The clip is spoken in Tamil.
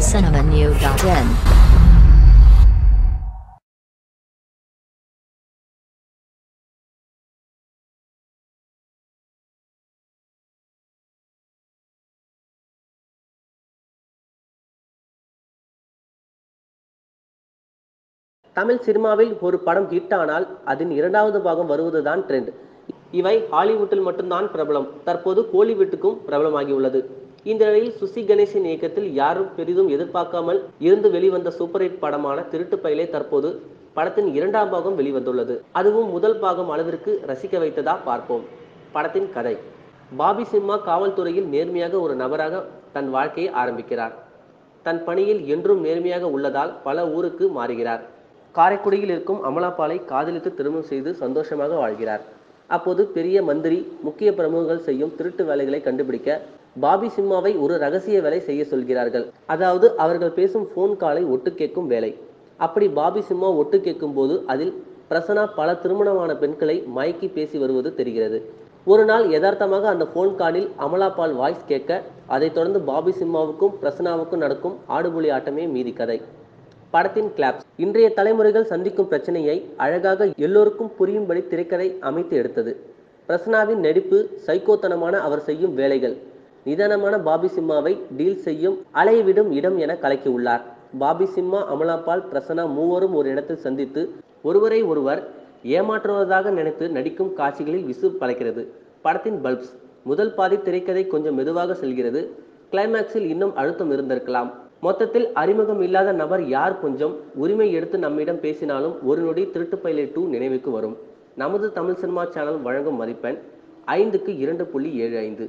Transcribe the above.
tamilcinemanew.in தமிழ் சினிமாவில் ஒரு படம் ஹிட் ஆனால் அதன் இரண்டாவது பாகம் வருவதுதான் ட்ரெண்ட் இவை ஹாலிவுட்டில் மட்டும்தான் பிரபலம். தற்போது கோலிவுட்டுக்கும் பிரபலமாகியுள்ளது. இந்த நிலையில் சுசி கணேசன் இயக்கத்தில் யாரும் பெரிதும் எதிர்பார்க்காமல் இருந்து வெளிவந்த சூப்பர் ஹிட் படமான திருட்டு பயிலே தற்போது படத்தின் இரண்டாம் பாகம் வெளிவந்துள்ளது. அதுவும் முதல் பாகம் அளவிற்கு ரசிக்க வைத்ததா பார்ப்போம். படத்தின் கதை. பாபி சிம்மா காவல்துறையில் நேர்மையாக ஒரு நபராக தன் வாழ்க்கையை ஆரம்பிக்கிறார். தன் பணியில் என்றும் நேர்மையாக உள்ளதால் பல ஊருக்கு மாறுகிறார். காரைக்குடியில் இருக்கும் அமலாபாலை காதலித்து திருமணம் செய்து சந்தோஷமாக வாழ்கிறார். அப்போது பெரிய மந்திரி முக்கிய பிரமுகர்கள் செய்யும் திருட்டு வேலைகளை கண்டுபிடிக்க பாபி சிம்மாவை ஒரு ரகசிய வேலை செய்ய சொல்கிறார்கள். அதாவது அவர்கள் பேசும் ஃபோன் காலை ஒட்டு கேட்கும் வேலை. அப்படி பாபி சிம்மா ஒட்டு கேட்கும் போது அதில் பிரசனா பல திருமணமான பெண்களை மயக்கி பேசி வருவது தெரிகிறது. ஒரு நாள் யதார்த்தமாக அந்த ஃபோன் காலில் அமலாபால் வாய்ஸ் கேட்க அதைத் தொடர்ந்து பாபி சிம்மாவுக்கும் பிரசனாவுக்கும் நடக்கும் ஆடுபுலி ஆட்டமே மீதி கதை. படத்தின் கிளாப்ஸ் இன்றைய தலைமுறைகள் சந்திக்கும் பிரச்சனையை அழகாக எல்லோருக்கும் புரியும்படி திரைக்கதை அமைத்து எடுத்தது. பிரசனாவின் நடிப்பு சைக்கோத்தனமான அவர் செய்யும் வேலைகள். நிதானமான பாபி சிம்மாவை டீல் செய்யும் அலைவிடும் இடம் என கலக்கியுள்ளார். பாபி சிம்மா அமலாபால் பிரசனா மூவரும் ஒரு இடத்தில் சந்தித்து ஒருவரை ஒருவர் ஏமாற்றுவதாக நினைத்து நடிக்கும் காட்சிகளில் விசு பழைக்கிறது படத்தின் பல்ப்ஸ் முதல் பாதி திரைக்கதை கொஞ்சம் மெதுவாக செல்கிறது. கிளைமேக்ஸில் இன்னும் அழுத்தம் இருந்திருக்கலாம். மொத்தத்தில் அறிமுகம் இல்லாத நபர் யார் கொஞ்சம் உரிமை எடுத்து நம்மிடம் பேசினாலும் ஒரு நொடி திருட்டு பயிலை டூ நினைவுக்கு வரும். நமது தமிழ் சினிமா சேனல் வழங்கும் மதிப்பெண் ஐந்துக்கு இரண்டு புள்ளி ஏழு ஐந்து.